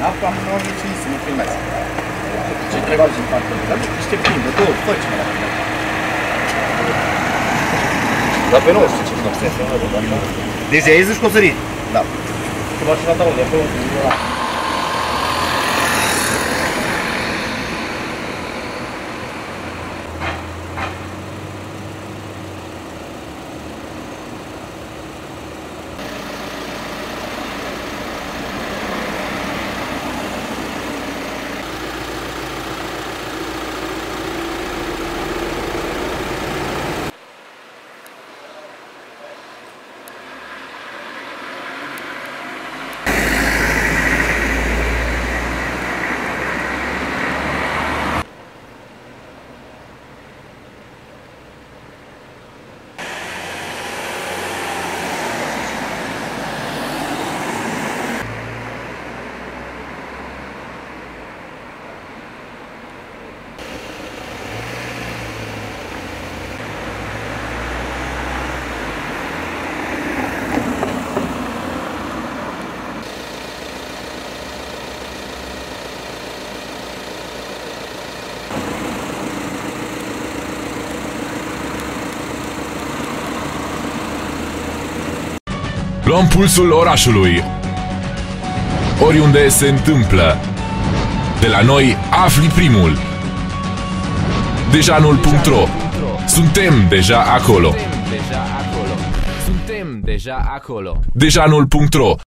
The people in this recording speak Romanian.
Noaptea am ajuns și să mă filmezi. Ce trebuie să fac? Dar nu știu ce filme, tu, fă ce mă la Dar pe nu știu ce nu știu, dar nu. Deci ai zis că o sărit. Da. Că mașina ta unde, acolo, Luăm pulsul orașului. Oriunde se întâmplă. De la noi afli primul. Dejanul.ro Suntem deja acolo. Suntem deja acolo. Suntem deja acolo. Dejanul.ro